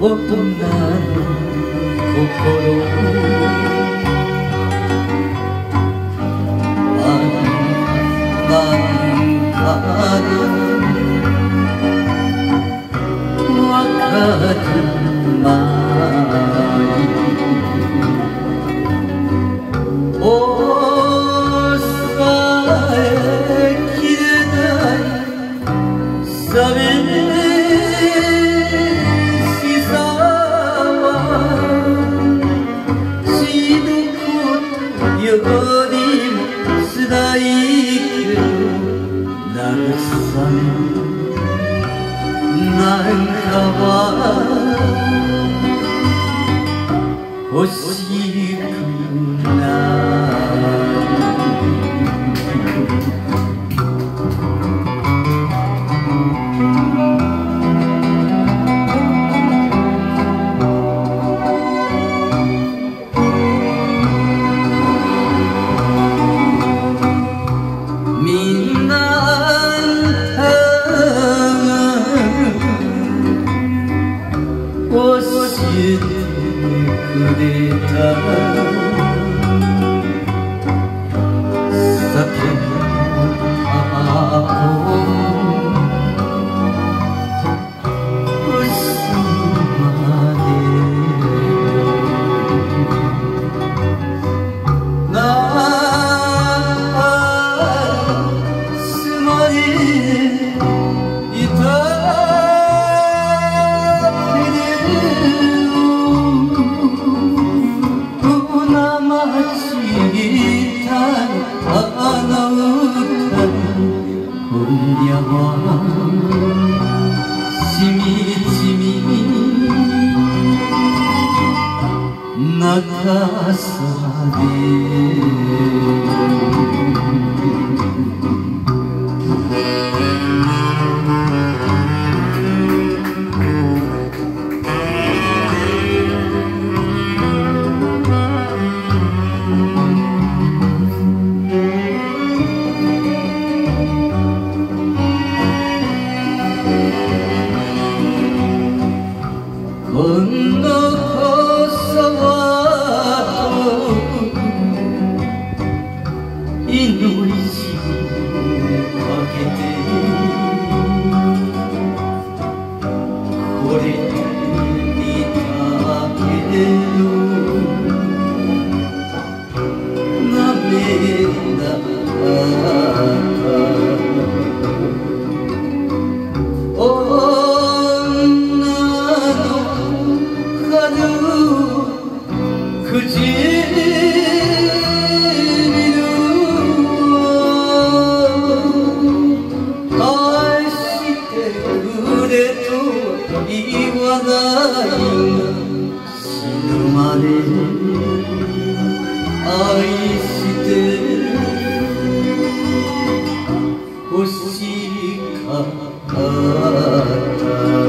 大人の心 なんかは欲しくない。никого. Запрет たしみじみ泣さで死ぬまで愛して欲しかった